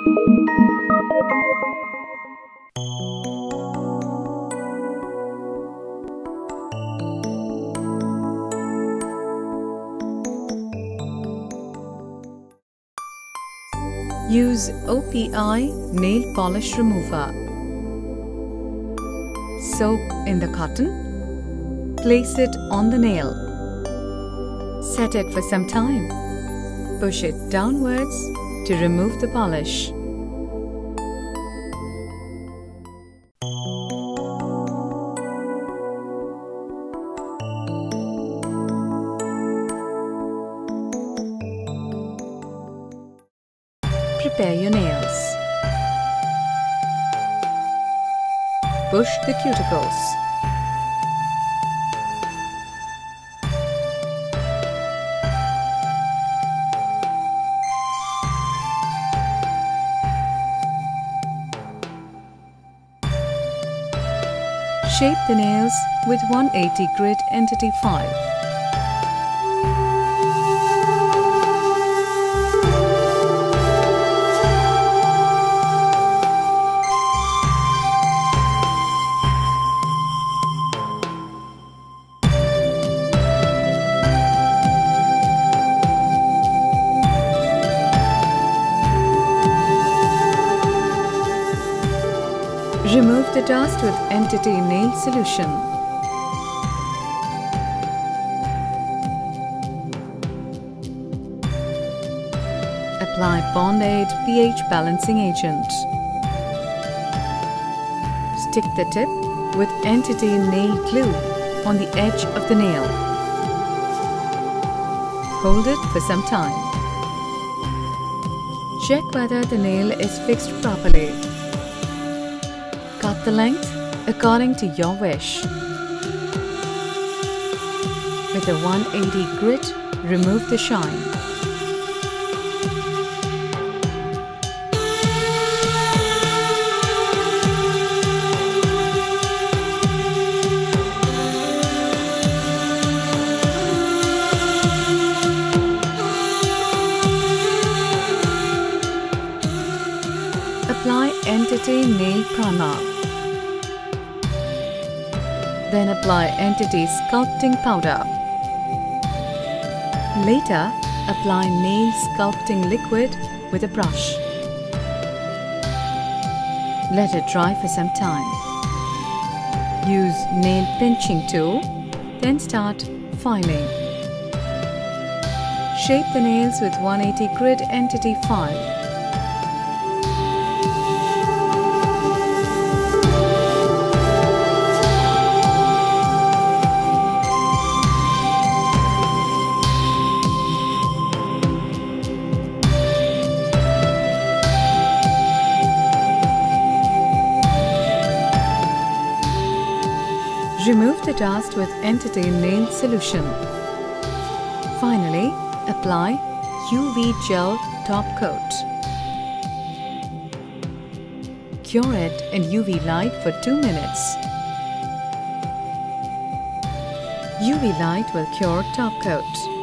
Use OPI nail polish remover. Soak in the cotton. Place it on the nail. Set it for some time. Push it downwards to remove the polish. Prepare your nails. Push the cuticles. Shape the nails with 180 grit Entity 5. Remove the dust with Entity Nail Solution. Apply Bond-Aid pH balancing agent. Stick the tip with Entity Nail Glue on the edge of the nail. Hold it for some time. Check whether the nail is fixed properly. The length according to your wish. With a 180 grit, remove the shine. Apply Entity Nail Primer. Then apply Entity Sculpting Powder. Later, apply Nail Sculpting Liquid with a brush. Let it dry for some time. Use nail pinching tool, then start filing. Shape the nails with 180 grit Entity file. Remove the dust with Entity Nail Solution. Finally, apply UV Gel Top Coat. Cure it in UV light for 2 minutes. UV light will cure top coat.